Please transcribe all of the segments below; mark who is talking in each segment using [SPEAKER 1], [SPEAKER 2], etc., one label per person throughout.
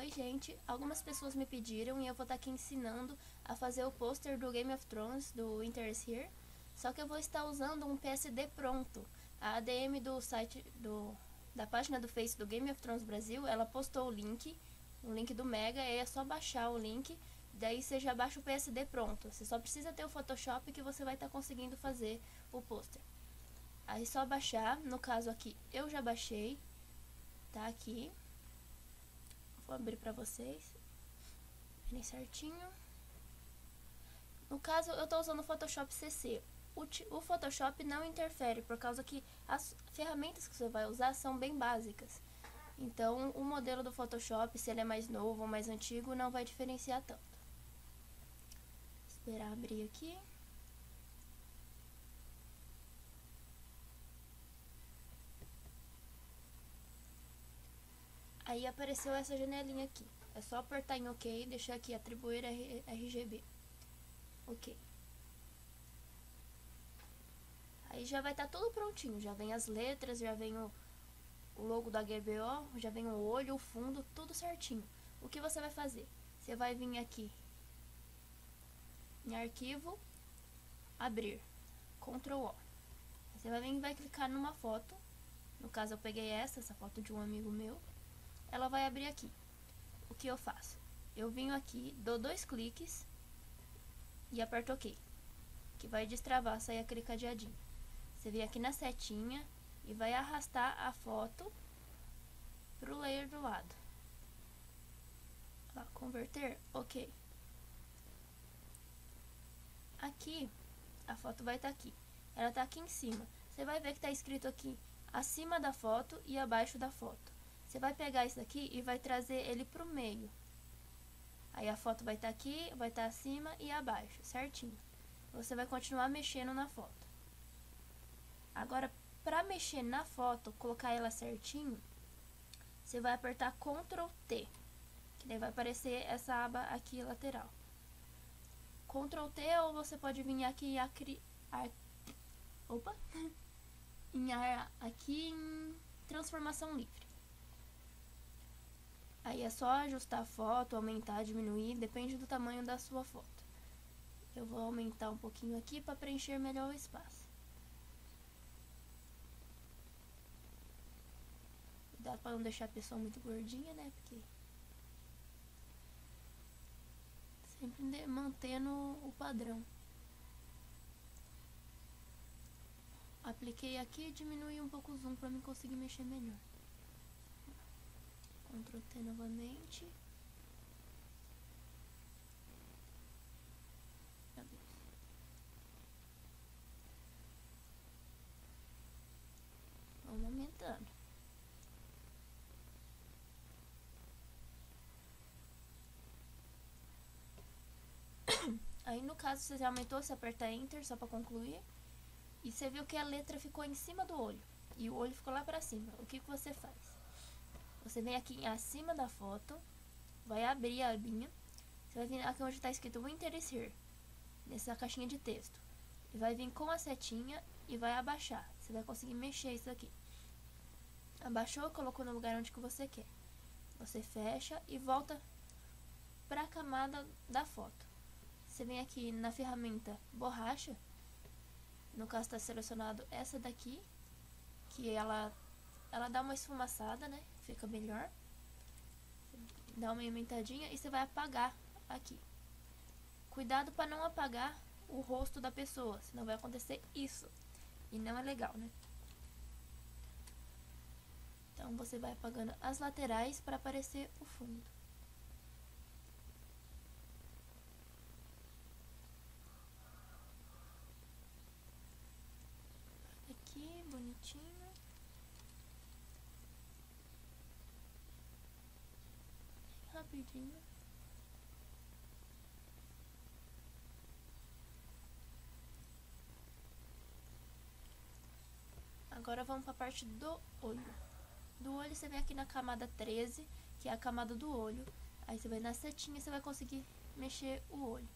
[SPEAKER 1] Oi, gente. Algumas pessoas me pediram e eu vou estar aqui ensinando a fazer o pôster do Game of Thrones do Winter is Here. Só que eu vou estar usando um PSD pronto. A ADM do site do da página do Face do Game of Thrones Brasil, ela postou o link, o link do Mega, e é só baixar o link, daí você já baixa o PSD pronto. Você só precisa ter o Photoshop que você vai estar conseguindo fazer o pôster. Aí só baixar, no caso aqui eu já baixei, tá aqui. Vou abrir pra vocês. Bem certinho. No caso, eu estou usando o Photoshop CC. O, o, Photoshop não interfere, por causa que as ferramentas que você vai usar são bem básicas. Então, o modelo do Photoshop, se ele é mais novo ou mais antigo, não vai diferenciar tanto. Esperar abrir aqui. Aí apareceu essa janelinha aqui. É só apertar em OK e deixar aqui atribuir RGB. OK. Aí já vai estar tá tudo prontinho. Já vem as letras, já vem o, o logo da GBO, já vem o olho, o fundo, tudo certinho. O que você vai fazer? Você vai vir aqui em arquivo, abrir, Ctrl O. Você vai vir e vai clicar numa foto. No caso eu peguei essa, essa foto de um amigo meu ela vai abrir aqui. O que eu faço? Eu venho aqui, dou dois cliques e aperto OK, que vai destravar, sair aquele cadeadinho. Você vem aqui na setinha e vai arrastar a foto para o layer do lado. Ó, converter, OK. Aqui, a foto vai estar tá aqui. Ela está aqui em cima. Você vai ver que está escrito aqui acima da foto e abaixo da foto. Você vai pegar isso aqui e vai trazer ele pro meio. Aí a foto vai estar tá aqui, vai estar tá acima e abaixo, certinho. Você vai continuar mexendo na foto. Agora, para mexer na foto, colocar ela certinho, você vai apertar Ctrl T, que daí vai aparecer essa aba aqui lateral. Ctrl T ou você pode vir aqui e opa, em aqui em transformação livre. Aí é só ajustar a foto, aumentar, diminuir, depende do tamanho da sua foto. Eu vou aumentar um pouquinho aqui para preencher melhor o espaço. Cuidado para não deixar a pessoa muito gordinha, né? Porque sempre mantendo o padrão. Apliquei aqui e diminui um pouco o zoom para me conseguir mexer melhor. Ctrl T novamente. Vamos aumentando. Aí no caso você já aumentou, você aperta Enter só para concluir. E você viu que a letra ficou em cima do olho. E o olho ficou lá para cima. O que, que você faz? Você vem aqui acima da foto, vai abrir a abinha, você vai vir aqui onde está escrito Winter here, nessa caixinha de texto. Vai vir com a setinha e vai abaixar. Você vai conseguir mexer isso aqui. Abaixou, colocou no lugar onde que você quer. Você fecha e volta para a camada da foto. Você vem aqui na ferramenta borracha, no caso está selecionado essa daqui, que ela, ela dá uma esfumaçada, né? Fica melhor. Dá uma aumentadinha e você vai apagar aqui. Cuidado para não apagar o rosto da pessoa, senão vai acontecer isso. E não é legal, né? Então você vai apagando as laterais para aparecer o fundo. Aqui, bonitinho. Agora vamos para a parte do olho. Do olho você vem aqui na camada 13, que é a camada do olho. Aí você vai na setinha e você vai conseguir mexer o olho.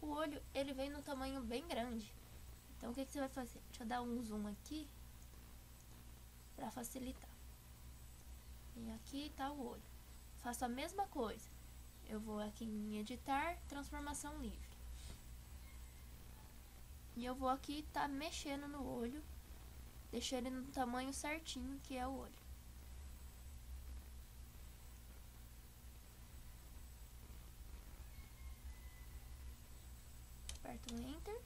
[SPEAKER 1] O olho, ele vem no tamanho bem grande. Então, o que, que você vai fazer? Deixa eu dar um zoom aqui, para facilitar. E aqui está o olho. Faço a mesma coisa. Eu vou aqui em editar, transformação livre. E eu vou aqui tá mexendo no olho, deixando ele no tamanho certinho que é o olho. Aperto um Enter.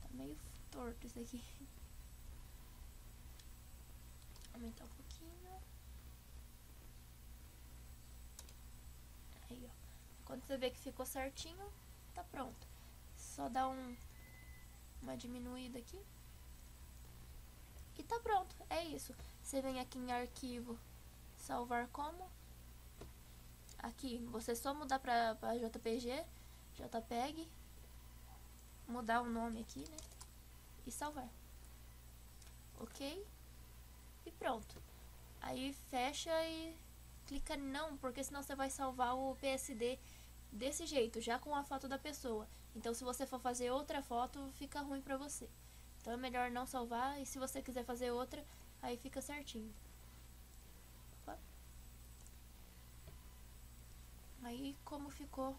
[SPEAKER 1] Tá meio torto isso aqui. Aumentar um pouquinho. Aí, ó. Quando você vê que ficou certinho, tá pronto. Só dá um, uma diminuída aqui. E tá pronto, é isso. Você vem aqui em arquivo, salvar como. Aqui, você só mudar pra, pra JPG, JPEG, mudar o nome aqui, né? E salvar. Ok? E pronto. Aí fecha e clica não, porque senão você vai salvar o PSD desse jeito, já com a foto da pessoa. Então se você for fazer outra foto, fica ruim pra você. Então é melhor não salvar e se você quiser fazer outra, aí fica certinho. Opa. Aí como ficou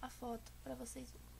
[SPEAKER 1] a foto pra vocês verem.